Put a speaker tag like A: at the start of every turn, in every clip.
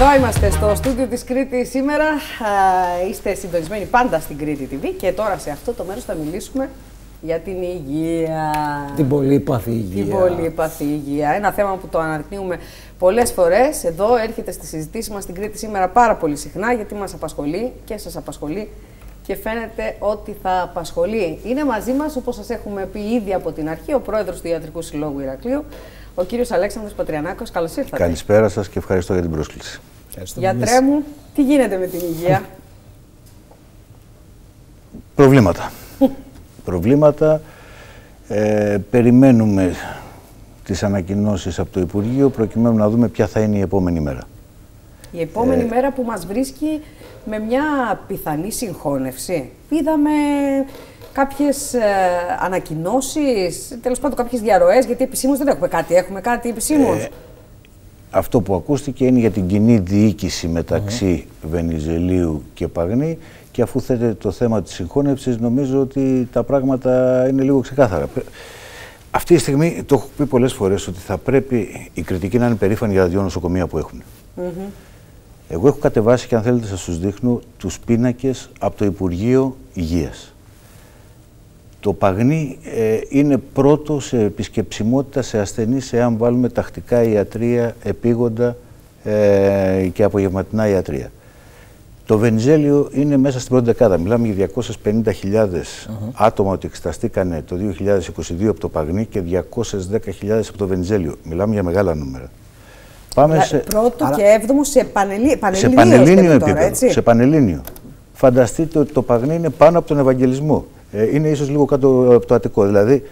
A: Εδώ είμαστε στο στούντιο της Κρήτη σήμερα. Είστε συντονισμένοι πάντα στην Κρήτη TV και τώρα σε αυτό το μέρος θα μιλήσουμε για την υγεία.
B: Την πολύπαθη υγεία.
A: Την πολύπαθη υγεία. Ένα θέμα που το αναδεικνύουμε πολλές φορές. Εδώ έρχεται στη συζητήση μας στην Κρήτη σήμερα πάρα πολύ συχνά γιατί μας απασχολεί και σας απασχολεί και φαίνεται ότι θα απασχολεί. Είναι μαζί μας, όπως σας έχουμε πει ήδη από την αρχή, ο πρόεδρος του Ιατρικού Συλλόγου Ηρακλείου, ο κύριος Αλέξανδρος Πατριανάκος. Καλώς ήρθατε.
C: Καλησπέρα σας και ευχαριστώ για την πρόσκληση.
A: Γιατρέ μου, τι γίνεται με την υγεία;
C: Προβλήματα. Προβλήματα. Ε, περιμένουμε τις ανακοινώσεις από το Υπουργείο προκειμένου να δούμε ποια θα είναι η επόμενη μέρα.
A: Η επόμενη ε, μέρα που μας βρίσκει με μια πιθανή συγχώνευση. Είδαμε κάποιες ε, ανακοινώσεις, τέλος πάντων κάποιες διαρροές, γιατί επισήμως δεν έχουμε κάτι. Έχουμε κάτι επισήμως. Ε,
C: αυτό που ακούστηκε είναι για την κοινή διοίκηση μεταξύ Βενιζελίου και Παγνή και αφού θέτεται το θέμα της συγχώνευσης νομίζω ότι τα πράγματα είναι λίγο ξεκάθαρα. Αυτή τη στιγμή το έχω πει πολλές φορές ότι θα πρέπει η κριτική να είναι περήφανη για τα δύο νοσοκομεία που έχουν. Εγώ έχω κατεβάσει και αν θέλετε σας τους δείχνω τους πίνακες από το Υπουργείο Υγείας. Το Παγνί ε, είναι πρώτο σε επισκεψιμότητα σε ασθενείς εάν βάλουμε τακτικά ιατρία, επίγοντα ε, και απογευματινά ιατρία. Το Βενιζέλιο είναι μέσα στην πρώτη δεκάδα. Μιλάμε για 250.000 άτομα ότι εξεταστήκανε το 2022 από το Παγνί και 210.000 από το Βενιζέλιο. Μιλάμε για μεγάλα νούμερα.
A: Πάμε σε... Πρώτο Άρα... και έβδομο σε, πανελί...
C: σε πανελλήνιο επίπεδο. έτσι; Σε πανελλήνιο. Φανταστείτε ότι το Παγνί είναι πάνω από τον Ευαγγελισμό. Ε, είναι ίσως λίγο κάτω από το Αττικό. Δηλαδή,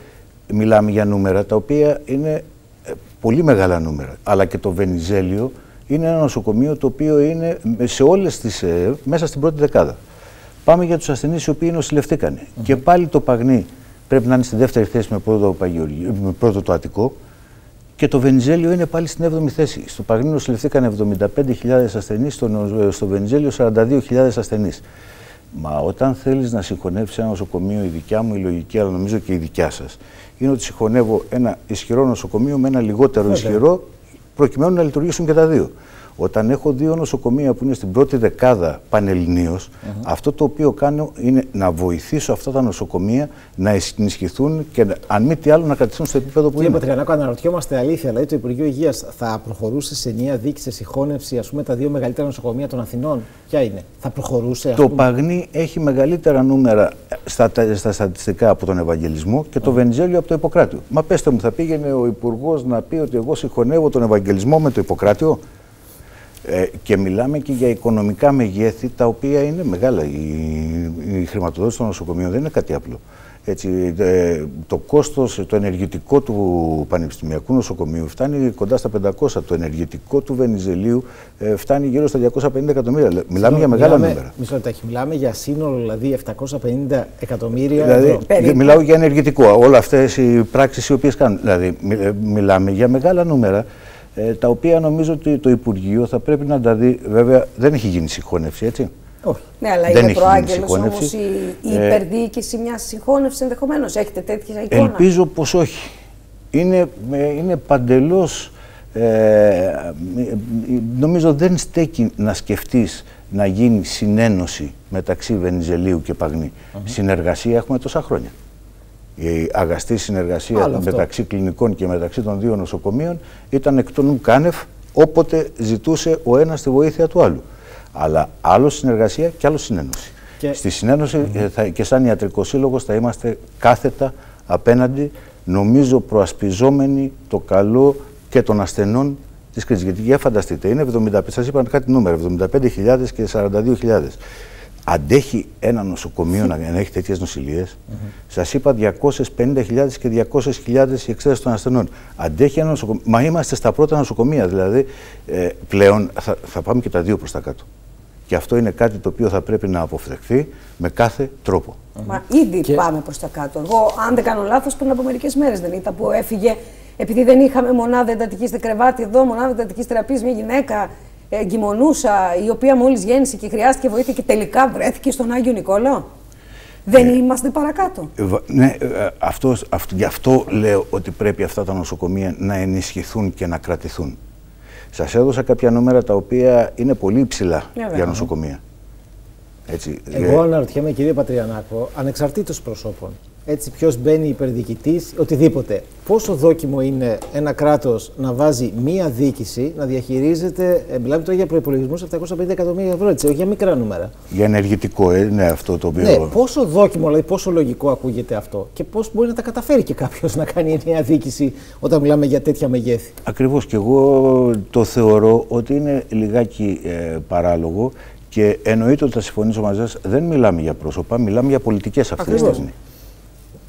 C: μιλάμε για νούμερα τα οποία είναι ε, πολύ μεγάλα νούμερα. Αλλά και το Βενιζέλιο είναι ένα νοσοκομείο το οποίο είναι σε όλες τις, ε, μέσα στην πρώτη δεκάδα. Πάμε για τους ασθενείς οι οποίοι νοσηλευτήκανε. Mm -hmm. Και πάλι το Παγνί πρέπει να είναι στη δεύτερη θέση με πρώτο, με πρώτο το Αττικό. Και το Βενιζέλιο είναι πάλι στην 7η θέση. Στο Παγνί νοσηλευτήκαν 75.000 ασθενείς, στο, στο Βενιζέλιο 42.000 ασθενείς. Μα όταν θέλεις να συγχωνεύσεις ένα νοσοκομείο, η δικιά μου η λογική, αλλά νομίζω και η δικιά σας, είναι ότι συγχωνεύω ένα ισχυρό νοσοκομείο με ένα λιγότερο ισχυρό, προκειμένου να λειτουργήσουν και τα δύο. Όταν έχω δύο νοσοκομεία που είναι στην πρώτη δεκάδα πανελληνίως, αυτό το οποίο κάνω είναι να βοηθήσω αυτά τα νοσοκομεία να ενισχυθούν και αν μη τι άλλο να κρατήσουν στο επίπεδο που
B: είναι. Κύριε Πατριανάκο, αναρωτιόμαστε αλήθεια, δηλαδή το Υπουργείο Υγείας θα προχωρούσε σε νέα δίκη, σε συγχώνευση, ας πούμε, τα δύο μεγαλύτερα νοσοκομεία των Αθηνών; Ποια είναι, θα προχωρούσε.
C: Το Παγνί έχει μεγαλύτερα νούμερα στα, στα στατιστικά από τον Ευαγγελισμό και το Βενιζέλιο από το Ιπποκράτιο. Μα πέστε μου, θα πήγαινε ο Υπουργός να πει ότι εγώ συγχωνεύω τον Ευαγγελισμό με το Ιπποκράτιο. Ε, και μιλάμε και για οικονομικά μεγέθη τα οποία είναι μεγάλα. Η, η χρηματοδότηση των νοσοκομείων δεν είναι κάτι απλό. Έτσι, ε, το κόστος, το ενεργητικό του Πανεπιστημιακού Νοσοκομείου φτάνει κοντά στα 500. Το ενεργητικό του Βενιζελίου ε, φτάνει γύρω στα 250 εκατομμύρια. Μιλάμε για μεγάλα νούμερα.
B: Μισό λεπτάκι. Μιλάμε για σύνολο δηλαδή 750 εκατομμύρια
C: δηλαδή, ευρώ. Μιλάω για ενεργητικό. Όλα αυτές οι πράξεις οι οποίες κάνουν. Δηλαδή, μιλάμε για μεγάλα νούμερα ε, τα οποία νομίζω ότι το Υπουργείο θα πρέπει να τα δει. Βέβαια, δεν έχει γίνει συγχώνευση, έτσι.
A: Όχι. Ναι, αλλά δεν είναι προάγγελος όμως η, η ε, υπερδιοίκηση μιας συγχώνευσης ενδεχομένως. Έχετε τέτοια εικόνα;
C: Ελπίζω πως όχι. Είναι, είναι παντελώς. Ε, νομίζω δεν στέκει να σκεφτείς να γίνει συνένωση μεταξύ Βενιζελίου και Παγνή. Συνεργασία έχουμε τόσα χρόνια η αγαστή συνεργασία μεταξύ κλινικών και μεταξύ των δύο νοσοκομείων ήταν εκ των ουκάνευ όποτε ζητούσε ο ένας τη βοήθεια του άλλου. Αλλά άλλο συνεργασία και άλλο συνένωση. Και... Στη συνένωση θα, και σαν ιατρικό σύλλογος θα είμαστε κάθετα απέναντι, νομίζω προασπιζόμενοι το καλό και των ασθενών της κρίσης. Γιατί για φανταστείτε, είναι 75, σας είπαν κάτι νούμερο, 75.000 και 42.000 αντέχει ένα νοσοκομείο να έχει τέτοιες νοσηλίες. Mm -hmm. Σας είπα 250.000 και 200.000 η εξέταση των ασθενών. Αντέχει ένα νοσοκομείο. Μα είμαστε στα πρώτα νοσοκομεία. Δηλαδή ε, πλέον θα, θα πάμε και τα δύο προς τα κάτω. Και αυτό είναι κάτι το οποίο θα πρέπει να αποφευχθεί με κάθε τρόπο.
A: Μα ήδη και... πάμε προς τα κάτω. Εγώ, αν δεν κάνω λάθος, πριν από μερικές μέρες δεν ήταν που έφυγε επειδή δεν είχαμε μονάδα εντατικής κρεβάτι εδώ, μονάδα εντατικής θεραπείας, μια γυναίκα εγκυμονούσα, η οποία μόλις γέννησε και χρειάστηκε βοήθεια και τελικά βρέθηκε στον Άγιο Νικόλαο. Δεν ε, είμαστε παρακάτω.
C: Ε, ναι, ε, αυτό, αυτό, γι' αυτό λέω ότι πρέπει αυτά τα νοσοκομεία να ενισχυθούν και να κρατηθούν. Σας έδωσα κάποια νούμερα τα οποία είναι πολύ υψηλά
A: Βέβαια.
C: για νοσοκομεία. Έτσι,
B: Εγώ
C: ε,
B: αναρωτιέμαι, κύριε Πατριανάκο, ανεξαρτήτως προσώπων, έτσι ποιος μπαίνει υπερδιοικητής, οτιδήποτε. Πόσο δόκιμο είναι ένα κράτος να βάζει μία διοίκηση να διαχειρίζεται, ε, μιλάμε τώρα για προπολογισμού 750 εκατομμύρια ευρώ, έτσι, όχι για μικρά νούμερα.
C: για ενεργητικό, ε, είναι αυτό το οποίο.
B: Ναι, πόσο δόκιμο, δηλαδή πόσο λογικό ακούγεται αυτό και πώς μπορεί να τα καταφέρει και κάποιος να κάνει μια διοίκηση όταν μιλάμε για τέτοια μεγέθη.
C: Ακριβώς και εγώ το θεωρώ ότι είναι λιγάκι ε, παράλογο και εννοείται ότι θα συμφωνήσω μαζί σας, δεν μιλάμε για πρόσωπα, μιλάμε για πολιτικές αυτή τη
B: Ακριβώς.
C: στιγμή.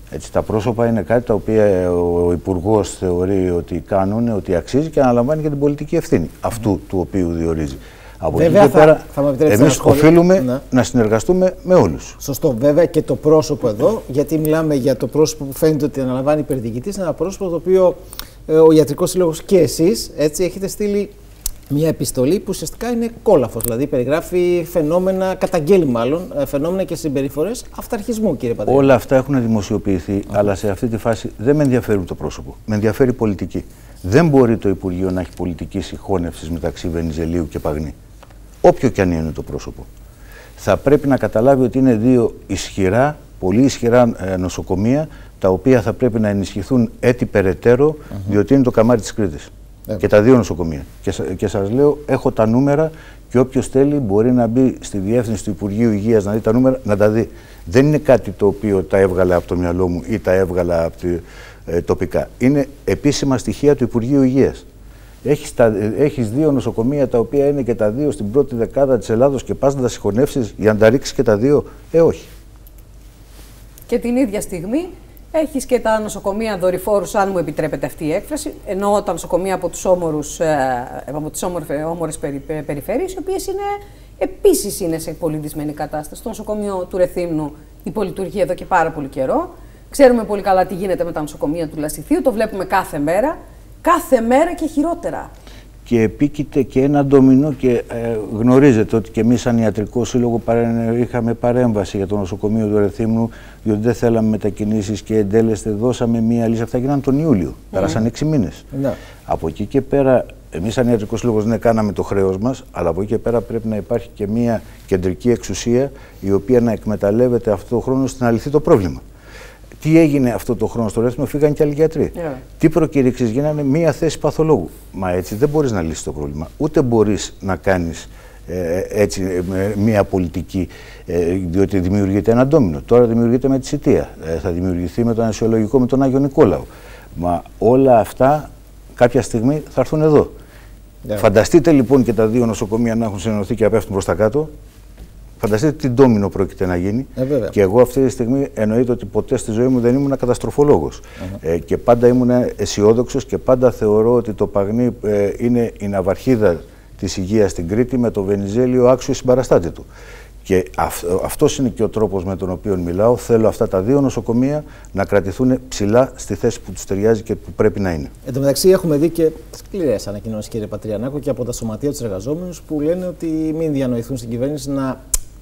C: Έτσι, τα πρόσωπα είναι κάτι τα οποία ο Υπουργός θεωρεί ότι κάνουν, ότι αξίζει και αναλαμβάνει και την πολιτική ευθύνη αυτού του οποίου διορίζει. Από
B: Βέβαια,
C: εκεί και
B: θα-
C: πέρα,
B: θα μου επιτρέψετε
C: εμείς
B: ένα σχόλιο.
C: οφείλουμε
B: Ναι.
C: να συνεργαστούμε με όλους.
B: Σωστό, βέβαια και το πρόσωπο εδώ, γιατί μιλάμε για το πρόσωπο που φαίνεται ότι αναλαμβάνει υπερδιοικητής, είναι ένα πρόσωπο το οποίο ε, ο Ιατρικός Σύλλογος και εσείς έχετε στείλει μια επιστολή που ουσιαστικά είναι κόλαφος. Δηλαδή περιγράφει φαινόμενα, καταγγέλει μάλλον, ε, φαινόμενα και συμπεριφορές αυταρχισμού, κύριε Πατέρα.
C: Όλα αυτά έχουν δημοσιοποιηθεί, αλλά σε αυτή τη φάση δεν με ενδιαφέρουν το πρόσωπο. Με ενδιαφέρει η πολιτική. Δεν μπορεί το Υπουργείο να έχει πολιτική συγχώνευσης μεταξύ Βενιζελίου και Παγνή. Όποιο και αν είναι το πρόσωπο. Θα πρέπει να καταλάβει ότι είναι δύο ισχυρά, πολύ ισχυρά ε, νοσοκομεία, τα οποία θα πρέπει να ενισχυθούν έτσι περαιτέρω, διότι είναι το καμάρι της Κρήτης.
B: Βέβαια.
C: Και τα δύο νοσοκομεία. Και, σα- και σας λέω, έχω τα νούμερα και όποιος θέλει μπορεί να μπει στη διεύθυνση του Υπουργείου Υγείας να δει τα νούμερα, να τα δει. Δεν είναι κάτι το οποίο τα έβγαλα από το μυαλό μου ή τα έβγαλα από τη, ε, τοπικά. Είναι επίσημα στοιχεία του Υπουργείου Υγείας. Έχεις, τα, ε, έχεις δύο νοσοκομεία τα οποία είναι και τα δύο στην πρώτη δεκάδα της Ελλάδος και πας να τα συγχωνεύσεις για να τα ρίξεις και τα δύο. Ε, όχι.
A: Και την ίδια στιγμή έχεις και τα νοσοκομεία δορυφόρους, αν μου επιτρέπετε αυτή η έκφραση, ενώ τα νοσοκομεία από, τους όμορους, ε, από τις όμορφε, όμορες περι, πε- περιφέρειες, οι οποίες είναι, επίσης είναι σε πολύ δυσμενή κατάσταση. Το νοσοκομείο του Ρεθύμνου υπολειτουργεί εδώ και πάρα πολύ καιρό. Ξέρουμε πολύ καλά τι γίνεται με τα νοσοκομεία του Λασιθίου, το βλέπουμε κάθε μέρα. Κάθε μέρα και χειρότερα.
C: Και επίκειται και ένα ντομινό και ε, γνωρίζετε ότι και εμείς σαν ιατρικό σύλλογο παρέ- είχαμε παρέμβαση για το νοσοκομείο του Ρεθύμνου διότι δεν θέλαμε μετακινήσεις και εντέλεστε δώσαμε μία λύση. Αυτά γίνανε τον Ιούλιο. Πέρασαν έξι μήνες.
B: Ναι.
C: Από εκεί και πέρα, εμείς σαν ιατρικό σύλλογος ναι κάναμε το χρέος μας, αλλά από εκεί και πέρα πρέπει να υπάρχει και μία κεντρική εξουσία η οποία να εκμεταλλεύεται αυτό το χρόνος ώστε να λυθεί το πρόβλημα. Τι έγινε αυτό το χρόνο στο ρεύμα, φύγαν και άλλοι γιατροί.
A: Yeah.
C: Τι προκηρύξει γίνανε μία θέση παθολόγου. Μα έτσι δεν μπορείς να λύσεις το πρόβλημα. Ούτε μπορείς να κάνεις ε, έτσι ε, με μία πολιτική, ε, διότι δημιουργείται ένα ντόμινο. Τώρα δημιουργείται με τη Σιτία. Ε, θα δημιουργηθεί με το Ανασιολογικό με τον Άγιο Νικόλαο. Μα όλα αυτά κάποια στιγμή θα έρθουν εδώ.
B: Ναι.
C: Φανταστείτε λοιπόν και τα δύο νοσοκομεία να έχουν συνενωθεί και να πέφτουν προς τα κάτω. Φανταστείτε τι ντόμινο πρόκειται να γίνει.
B: Ε, βέβαια.
C: και εγώ αυτή τη στιγμή εννοείται ότι ποτέ στη ζωή μου δεν ήμουν καταστροφολόγος. Ε, και πάντα ήμουν αισιόδοξος και πάντα θεωρώ ότι το Παγνί ε, είναι η ναυαρχίδα της υγείας στην Κρήτη με το Βενιζέλιο άξιο συμπαραστάτη του. Και αυ, αυτός είναι και ο τρόπος με τον οποίο μιλάω. Θέλω αυτά τα δύο νοσοκομεία να κρατηθούν ψηλά στη θέση που τους ταιριάζει και που πρέπει να είναι.
B: Εν τω μεταξύ, έχουμε δει και σκληρές ανακοινώσεις, κύριε Πατριανάκο, και από τα σωματεία τους εργαζόμενους που λένε ότι μην διανοηθούν στην κυβέρνηση να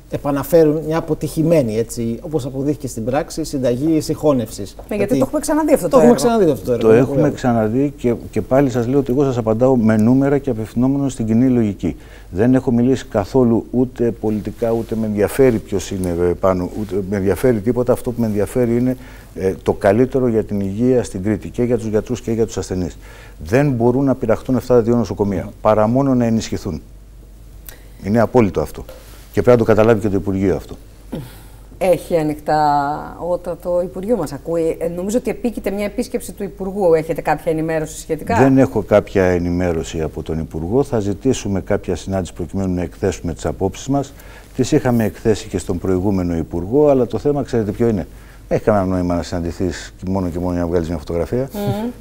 B: επαναφέρουν μια αποτυχημένη, έτσι, όπως αποδείχθηκε στην πράξη, συνταγή συγχώνευσης.
A: Ναι, γιατί το έχουμε ξαναδεί αυτό το,
B: το έχουμε
A: έργο.
B: ξαναδεί αυτό το έργο.
C: Το
B: είναι
C: έχουμε
B: πολύ
C: ξαναδεί και, και πάλι σας λέω ότι εγώ σας απαντάω με νούμερα και απευθυνόμενο στην κοινή λογική. Δεν έχω μιλήσει καθόλου ούτε πολιτικά, ούτε με ενδιαφέρει ποιος είναι ε, πάνω, ούτε με ενδιαφέρει τίποτα. Αυτό που με ενδιαφέρει είναι ε, το καλύτερο για την υγεία στην Κρήτη και για τους γιατρούς και για τους ασθενείς. Δεν μπορούν να πειραχτούν αυτά τα δύο νοσοκομεία, παρά μόνο να ενισχυθούν. Είναι απόλυτο αυτό. Και πρέπει να το καταλάβει και το Υπουργείο αυτό.
A: Έχει ανοιχτά όταν το Υπουργείο μας ακούει. Ε, νομίζω ότι επίκειται μια επίσκεψη του Υπουργού. Έχετε κάποια ενημέρωση σχετικά;
C: Δεν έχω κάποια ενημέρωση από τον Υπουργό. Θα ζητήσουμε κάποια συνάντηση προκειμένου να εκθέσουμε τις απόψεις μας. Τις είχαμε εκθέσει και στον προηγούμενο Υπουργό, αλλά το θέμα ξέρετε ποιο είναι; Δεν έχει κανένα νόημα να συναντηθείς μόνο και μόνο για να βγάλεις μια φωτογραφία.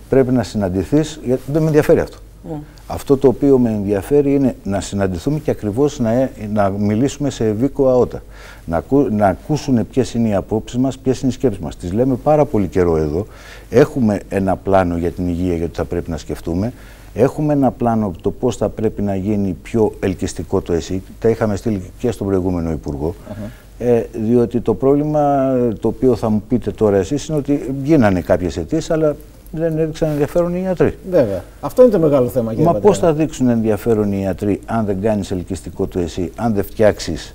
C: Πρέπει να συναντηθείς, γιατί δεν με ενδιαφέρει αυτό. Αυτό το οποίο με ενδιαφέρει είναι να συναντηθούμε και ακριβώς να, ε- να μιλήσουμε σε ευήκο αότα. Να, ακού, να ακούσουν ποιες είναι οι απόψεις μας, ποιες είναι οι σκέψεις μας. Τις λέμε πάρα πολύ καιρό εδώ. Έχουμε ένα πλάνο για την υγεία γιατί θα πρέπει να σκεφτούμε. Έχουμε ένα πλάνο το πώς θα πρέπει να γίνει πιο ελκυστικό το ΕΣΥ. Τα είχαμε στείλει και στον προηγούμενο Υπουργό. Ε, διότι το πρόβλημα το οποίο θα μου πείτε τώρα εσείς είναι ότι γίνανε κάποιες αιτήσεις, αλλά δεν έδειξαν ενδιαφέρον οι ιατροί.
B: Βέβαια. Αυτό είναι το μεγάλο θέμα.
C: Μα πώς θα δείξουν ενδιαφέρον οι ιατροί αν δεν κάνεις ελκυστικό το εσύ, αν δεν φτιάξεις;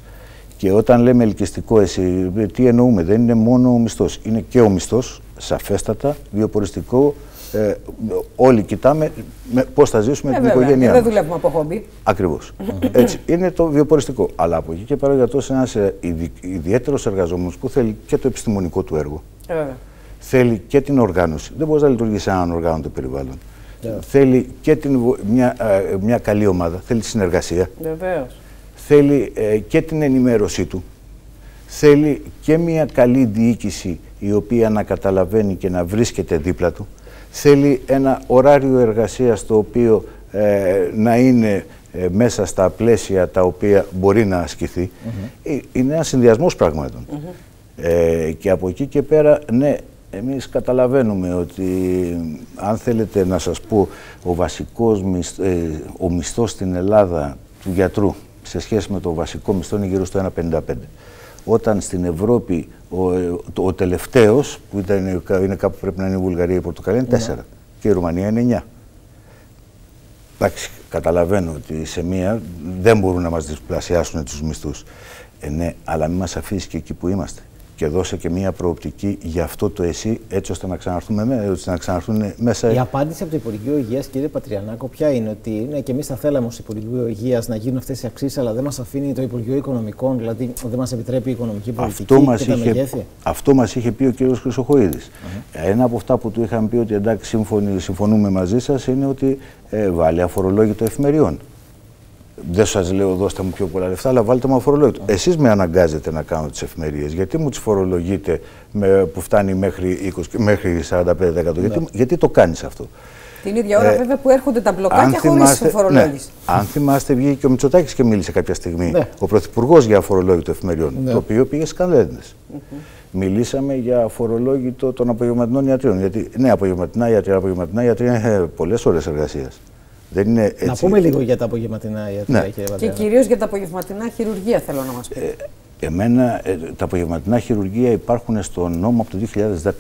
C: Και όταν λέμε ελκυστικό εσύ, τι εννοούμε, δεν είναι μόνο ο μισθός. Είναι και ο μισθός, σαφέστατα, βιοποριστικό. Ε, όλοι κοιτάμε πώς θα ζήσουμε ε, την βέβαια. οικογένειά
A: Δεν δουλεύουμε από χόμπι.
C: Ακριβώς. Έτσι. Είναι το βιοποριστικό. Αλλά από εκεί και πέρα για τόσο ένας ε, ιδιαίτερος εργαζόμενος που θέλει και το επιστημονικό του έργο. Ε, θέλει και την οργάνωση. Δεν μπορείς να λειτουργήσει έναν οργάνωτο περιβάλλον. Θέλει και την, μια, ε, μια καλή ομάδα, θέλει συνεργασία.
A: Βεβαίως.
C: Θέλει ε, και την ενημέρωσή του. Θέλει και μια καλή διοίκηση η οποία να καταλαβαίνει και να βρίσκεται δίπλα του. Θέλει ένα ωράριο εργασίας το οποίο ε, να είναι μέσα στα πλαίσια τα οποία μπορεί να ασκηθεί. Είναι ένας συνδυασμός πραγμάτων. και από εκεί και πέρα, ναι, εμείς καταλαβαίνουμε ότι αν θέλετε να σας πω ο βασικός μισθ, ε, ο μισθός στην Ελλάδα του γιατρού σε σχέση με το βασικό μισθό είναι γύρω στο 1,55. Όταν στην Ευρώπη ο, ε, το, ο τελευταίος, που ήταν, είναι κάπου πρέπει να είναι η Βουλγαρία ή η Πορτοκαλία, είναι 4 ναι. και η Ρουμανία είναι 9. Εντάξει, καταλαβαίνω ότι σε μία δεν μπορούν να μας διπλασιάσουν τους μισθούς. Ε, ναι, αλλά μην μας αφήσεις και εκεί που είμαστε και δώσε και μια προοπτική για αυτό το εσύ, έτσι ώστε να ξαναρθούμε ώστε να ξαναρθούν μέσα.
B: Η απάντηση από το Υπουργείο Υγείας, κύριε Πατριανάκο, ποια είναι ότι ναι, και εμείς θα θέλαμε ως Υπουργείο Υγείας να γίνουν αυτές οι αξίες, αλλά δεν μας αφήνει το Υπουργείο Οικονομικών, δηλαδή δεν μας επιτρέπει η οικονομική πολιτική αυτό μας και είχε, μεγέθη.
C: Αυτό μας είχε πει ο κ. Χρυσοχοίδης. Ένα από αυτά που του είχαν πει ότι εντάξει, συμφωνούμε μαζί σας είναι ότι ε, βάλει αφορολόγητο εφημεριών. Δεν σας λέω δώστε μου πιο πολλά λεφτά, αλλά βάλτε μου αφορολόγητο. Mm. Εσείς με αναγκάζετε να κάνω τις εφημερίες. Γιατί μου τις φορολογείτε με, που φτάνει μέχρι, 20, μέχρι 45%. Γιατί, ναι. γιατί το κάνεις αυτό;
A: Την ίδια ώρα, ε, βέβαια, που έρχονται τα μπλοκάκια χωρίς φορολόγηση.
C: Ναι. Αν θυμάστε, βγήκε και ο Μητσοτάκης και μίλησε κάποια στιγμή ναι. ο Πρωθυπουργός για αφορολόγητο εφημεριών. Ναι. Το οποίο πήγε σκανδένε. Mm -hmm. Μιλήσαμε για αφορολόγητο των απογευματινών ιατρών. Γιατί, ναι, απογευματινά ιατρία, απογευματινά ιατρία είναι πολλές ώρες εργασίας.
B: Δεν είναι έτσι. Να πούμε λίγο για τα απογευματινά ιατρία, ναι.
A: κύριε Και κυρίως για τα απογευματινά χειρουργία, θέλω να μας πεις. Ε,
C: εμένα, ε, τα απογευματινά χειρουργία υπάρχουν στο νόμο από το 2010.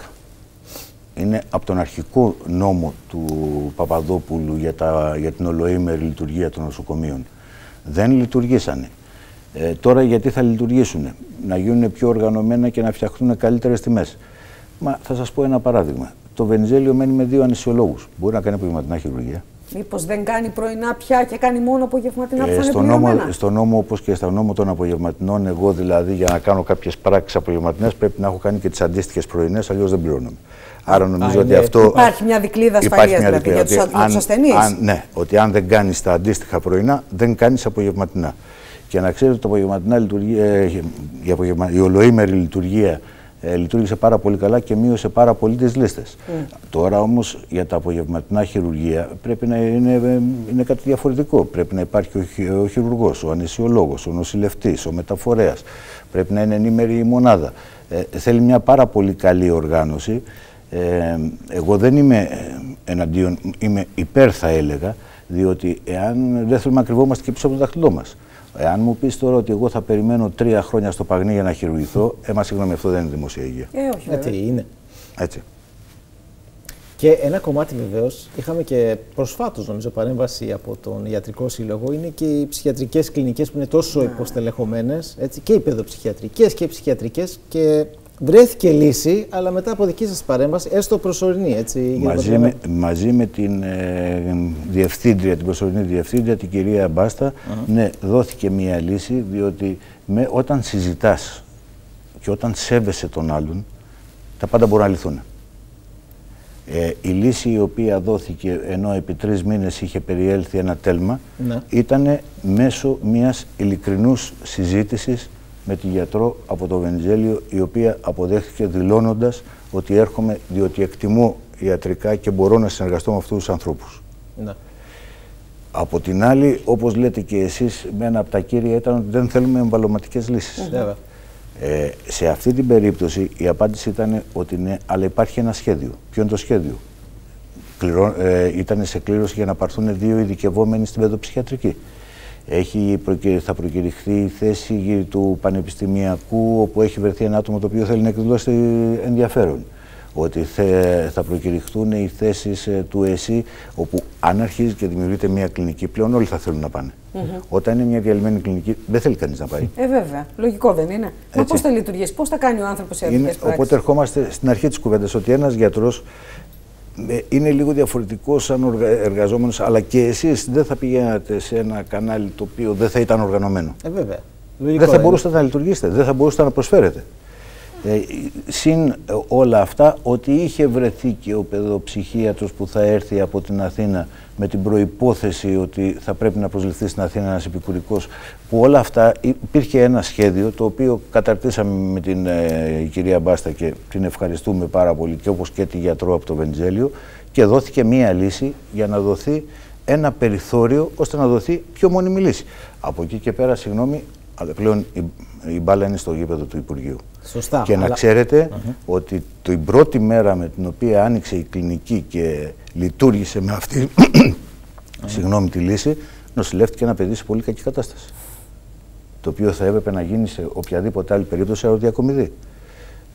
C: Είναι από τον αρχικό νόμο του Παπαδόπουλου για, τα, για την ολοήμερη λειτουργία των νοσοκομείων. Δεν λειτουργήσανε. Ε, τώρα γιατί θα λειτουργήσουν, να γίνουν πιο οργανωμένα και να φτιαχτούν καλύτερες τιμές. Μα θα σας πω ένα παράδειγμα. Το Βενιζέλιο μένει με δύο ανησιολόγου. Μπορεί να κάνει απογευματινά χειρουργία.
A: Μήπως δεν κάνει πρωινά πια και κάνει μόνο απογευματινά που ε, θα
C: στο νόμο, στο νόμο, όπως και στο νόμο των απογευματινών, εγώ δηλαδή για να κάνω κάποιες πράξεις απογευματινές πρέπει να έχω κάνει και τις αντίστοιχες πρωινές, αλλιώς δεν πληρώνομαι. Άρα νομίζω ότι αυτό.
A: Υπάρχει μια δικλίδα ασφαλεία δηλαδή για τους ασθενείς.
C: Ναι, ότι αν δεν κάνεις τα αντίστοιχα πρωινά, δεν κάνεις απογευματινά. Και να ξέρετε, το απογευματινά λειτουργία, ε, η, απογευμα, η ολοήμερη λειτουργία ε, λειτουργήσε πάρα πολύ καλά και μείωσε πάρα πολύ τις λίστες. Mm. Τώρα όμως για τα απογευματινά χειρουργία πρέπει να είναι, είναι κάτι διαφορετικό. Πρέπει να υπάρχει ο, ο χειρουργός, ο ανεσιολόγος, ο νοσηλευτής, ο μεταφορέας. Πρέπει να είναι ενήμερη η μονάδα. Ε, θέλει μια πάρα πολύ καλή οργάνωση. Ε, εγώ δεν είμαι εναντίον, είμαι υπέρ θα έλεγα, διότι εάν δεν θέλουμε να κρυβόμαστε και πίσω από το δάχτυλό μας. Εάν μου πεις τώρα ότι εγώ θα περιμένω τρία χρόνια στο Παγνί για να χειρουργηθώ, ε, μα συγγνώμη, αυτό δεν είναι δημόσια υγεία.
A: Ε, όχι.
B: Έτσι είναι.
C: Έτσι.
B: Και ένα κομμάτι βεβαίως, είχαμε και προσφάτως νομίζω παρέμβαση από τον Ιατρικό Σύλλογο, είναι και οι ψυχιατρικές κλινικές που είναι τόσο ναι. υποστελεχωμένες, και οι παιδοψυχιατρικές και οι ψυχιατρικές. Και βρέθηκε λύση, αλλά μετά από δική σας παρέμβαση, έστω προσωρινή, έτσι.
C: Μαζί, με, μαζί με την ε, διευθύντρια, την προσωρινή διευθύντρια, την κυρία Μπάστα, ναι, δόθηκε μία λύση, διότι με, όταν συζητάς και όταν σέβεσαι τον άλλον, τα πάντα μπορούν να λυθούν. Ε, η λύση η οποία δόθηκε ενώ επί τρεις μήνες είχε περιέλθει ένα τέλμα ναι. ήταν μέσω μιας ειλικρινούς συζήτησης με τη γιατρό από το Βενιζέλιο, η οποία αποδέχθηκε δηλώνοντας ότι έρχομαι διότι εκτιμώ ιατρικά και μπορώ να συνεργαστώ με αυτούς τους ανθρώπους. Ναι. Από την άλλη, όπως λέτε και εσείς, με ένα από τα κύρια ήταν ότι δεν θέλουμε εμβαλωματικές λύσεις. Ναι. Ε, σε αυτή την περίπτωση η απάντηση ήταν ότι ναι, αλλά υπάρχει ένα σχέδιο. Ποιο είναι το σχέδιο; Κληρώ, ε, ήταν σε κλήρωση για να πάρθουν δύο ειδικευόμενοι στην παιδοψυχιατρική. Έχει, θα προκηρυχθεί η θέση του πανεπιστημιακού, όπου έχει βρεθεί ένα άτομο το οποίο θέλει να εκδηλώσει ενδιαφέρον. ότι θα προκηρυχθούν οι θέσεις ε, του ΕΣΥ, όπου αν αρχίζει και δημιουργείται μια κλινική, πλέον όλοι θα θέλουν να πάνε. Όταν είναι μια διαλυμένη κλινική, δεν θέλει κανείς να πάει.
A: Ε, βέβαια. Λογικό δεν είναι. Μα πώς θα λειτουργήσει, πώς θα κάνει ο άνθρωπος σε αυτέ
C: Οπότε ερχόμαστε στην αρχή της κουβέντας ότι ένας γιατρός ε, είναι λίγο διαφορετικό σαν εργαζόμενος, αλλά και εσείς δεν θα πηγαίνατε σε ένα κανάλι το οποίο δεν θα ήταν οργανωμένο.
B: Ε, βέβαια.
C: δεν θα μπορούσατε να λειτουργήσετε, δεν θα μπορούσατε να προσφέρετε. Ε, συν όλα αυτά ότι είχε βρεθεί και ο παιδοψυχίατρος που θα έρθει από την Αθήνα με την προϋπόθεση ότι θα πρέπει να προσληφθεί στην Αθήνα ένας επικουρικός που όλα αυτά υπήρχε ένα σχέδιο το οποίο καταρτήσαμε με την ε, κυρία Μπάστα και την ευχαριστούμε πάρα πολύ και όπως και τη γιατρό από το Βεντζέλιο και δόθηκε μία λύση για να δοθεί ένα περιθώριο ώστε να δοθεί πιο μόνιμη λύση. Από εκεί και πέρα, συγγνώμη, αλλά πλέον η, η μπάλα είναι στο γήπεδο του Υπουργείου.
B: Σωστά.
C: Και να ξέρετε ότι την πρώτη μέρα με την οποία άνοιξε η κλινική και λειτουργήσε με αυτή συγγνώμη, τη λύση, νοσηλεύτηκε ένα παιδί σε πολύ κακή κατάσταση. Το οποίο θα έπρεπε να γίνει σε οποιαδήποτε άλλη περίπτωση αεροδιακομιδή.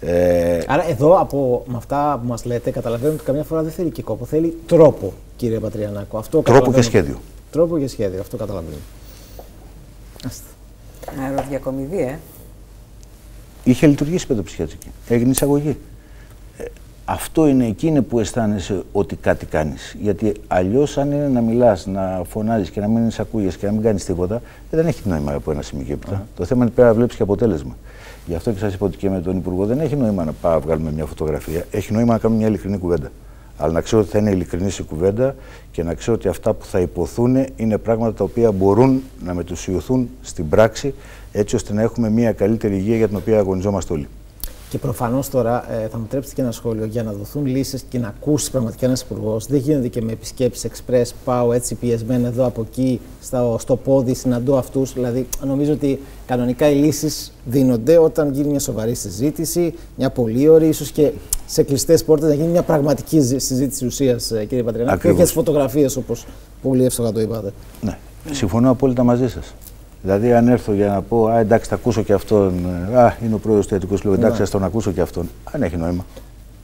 B: Ε... Άρα εδώ από με αυτά που μας λέτε καταλαβαίνουμε ότι καμιά φορά δεν θέλει και κόπο, θέλει τρόπο κύριε Πατριανάκο. Αυτό
C: τρόπο και σχέδιο.
B: Τρόπο και σχέδιο, αυτό καταλαβαίνουμε.
A: Αεροδιακομιδή, ε.
C: Είχε λειτουργήσει παιδοψυχιατρική. Έγινε εισαγωγή. Ε, αυτό είναι εκείνη που αισθάνεσαι ότι κάτι κάνεις. Γιατί αλλιώς, αν είναι να μιλάς, να φωνάζεις και να μην εισακούγε και να μην κάνεις τίποτα, ε, δεν έχει νόημα από ένα σημείο και έπειτα. Το θέμα είναι πρέπει να βλέπεις και αποτέλεσμα. Γι' αυτό και σας είπα ότι και με τον Υπουργό δεν έχει νόημα να πάμε βγάλουμε μια φωτογραφία. Έχει νόημα να κάνουμε μια ειλικρινή κουβέντα. Αλλά να ξέρω ότι θα είναι ειλικρινή η κουβέντα και να ξέρω ότι αυτά που θα υποθούν είναι πράγματα τα οποία μπορούν να μετουσιωθούν στην πράξη έτσι ώστε να έχουμε μια καλύτερη υγεία για την οποία αγωνιζόμαστε όλοι.
B: Και προφανώς τώρα ε, θα μου τρέψετε και ένα σχόλιο για να δοθούν λύσεις και να ακούσει πραγματικά ένας υπουργός. Δεν γίνεται και με επισκέψεις express. Πάω έτσι πιεσμένα εδώ από εκεί, στο, στο πόδι, συναντώ αυτούς. Δηλαδή, νομίζω ότι κανονικά οι λύσεις δίνονται όταν γίνει μια σοβαρή συζήτηση, μια πολύ ωραία, ίσως και σε κλειστές πόρτες να γίνει μια πραγματική συζήτηση ουσίας, ε, κύριε Πατριανάκη. Και όχι τις φωτογραφίες όπως πολύ εύστοχα το είπατε.
C: Ναι. Συμφωνώ απόλυτα μαζί σας. Δηλαδή, αν έρθω για να πω, Α, εντάξει, θα ακούσω και αυτόν. Α, είναι ο πρόεδρος του Ιατρικού Συλλόγου, εντάξει, ναι. θα τον ακούσω και αυτόν. Αν έχει νόημα.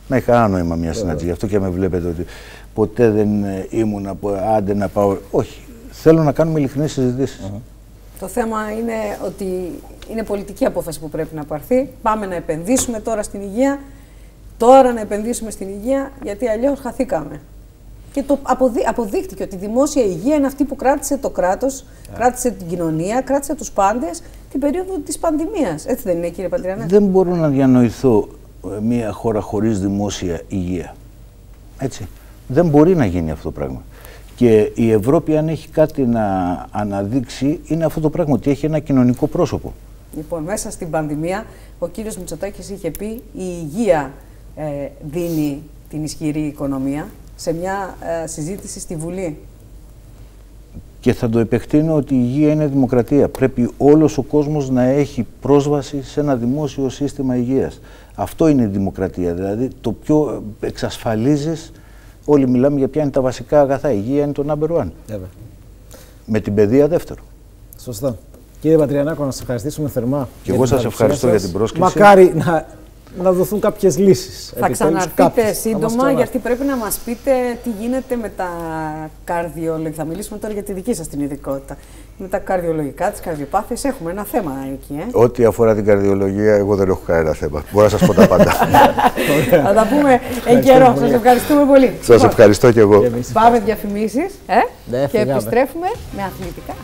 C: Να έχει κανένα νόημα μια συνάντηση. Γι' αυτό και με βλέπετε ότι ποτέ δεν ε, ήμουν από άντε να πάω. Όχι. Θέλω να κάνουμε ειλικρινές συζητήσεις. Uh -huh.
A: Το θέμα είναι ότι είναι πολιτική απόφαση που πρέπει να πάρθει. Πάμε να επενδύσουμε τώρα στην υγεία. Τώρα να επενδύσουμε στην υγεία, γιατί αλλιώς χαθήκαμε. Και το αποδεί, αποδείχτηκε ότι η δημόσια υγεία είναι αυτή που κράτησε το κράτος, yeah. κράτησε την κοινωνία, κράτησε τους πάντες την περίοδο της πανδημίας. Έτσι δεν είναι, κύριε Πατριανά.
C: Δεν μπορώ να διανοηθώ ε, μια χώρα χωρίς δημόσια υγεία. Έτσι. Δεν μπορεί να γίνει αυτό το πράγμα. Και η Ευρώπη, αν έχει κάτι να αναδείξει, είναι αυτό το πράγμα, ότι έχει ένα κοινωνικό πρόσωπο.
A: Λοιπόν, μέσα στην πανδημία, ο κύριος Μητσοτάκης είχε πει η υγεία ε, δίνει την ισχυρή οικονομία σε μια ε, συζήτηση στη Βουλή.
C: Και θα το επεκτείνω ότι η υγεία είναι δημοκρατία. Πρέπει όλος ο κόσμος να έχει πρόσβαση σε ένα δημόσιο σύστημα υγείας. Αυτό είναι η δημοκρατία. Δηλαδή το πιο εξασφαλίζεις, όλοι μιλάμε για ποια είναι τα βασικά αγαθά. Η υγεία είναι το number one. Με την παιδεία δεύτερο.
B: Σωστά. Κύριε Πατριανάκο, να σας ευχαριστήσουμε θερμά.
C: Και εγώ σας ευχαριστώ για την πρόσκληση.
B: Μακάρι να να δοθούν κάποιες λύσεις.
A: Θα ξαναρθείτε σύντομα, γιατί πρέπει να μας πείτε τι γίνεται με τα καρδιολογικά. Θα μιλήσουμε τώρα για τη δική σας την ειδικότητα. Με τα καρδιολογικά, τις καρδιοπάθειες, έχουμε ένα θέμα εκεί. Ε;
C: Ό,τι αφορά την καρδιολογία, εγώ δεν έχω κανένα θέμα. Μπορώ να σας πω τα πάντα.
A: Θα τα πούμε εν καιρό. Σας ευχαριστούμε πολύ.
C: Σας ευχαριστώ και εγώ.
A: Πάμε διαφημίσεις ε; και επιστρέφουμε με αθλητικά.